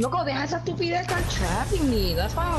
Loco, deja esa estupidez estar trapping me. That's why